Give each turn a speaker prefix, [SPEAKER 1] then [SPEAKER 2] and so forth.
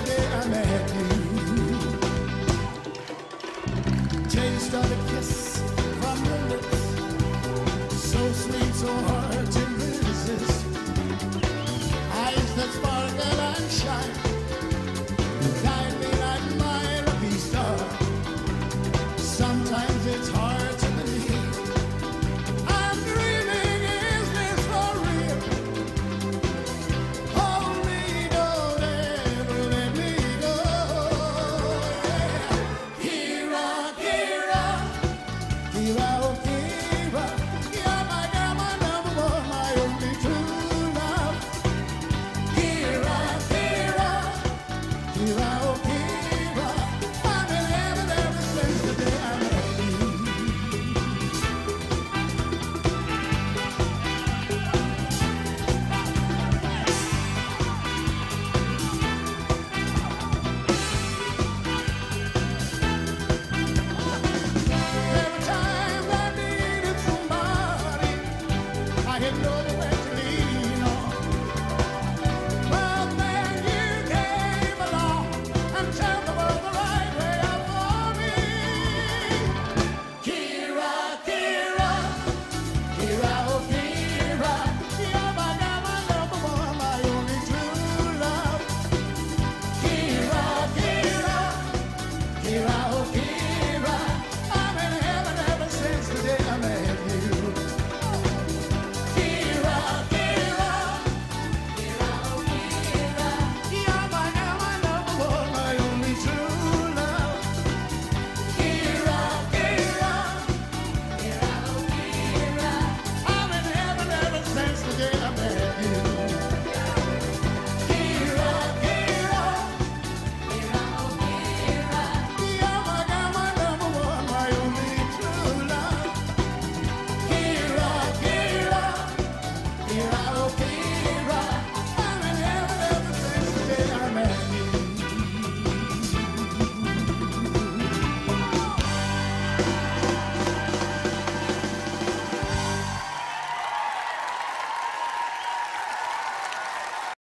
[SPEAKER 1] the day I met you. A kiss. didn't know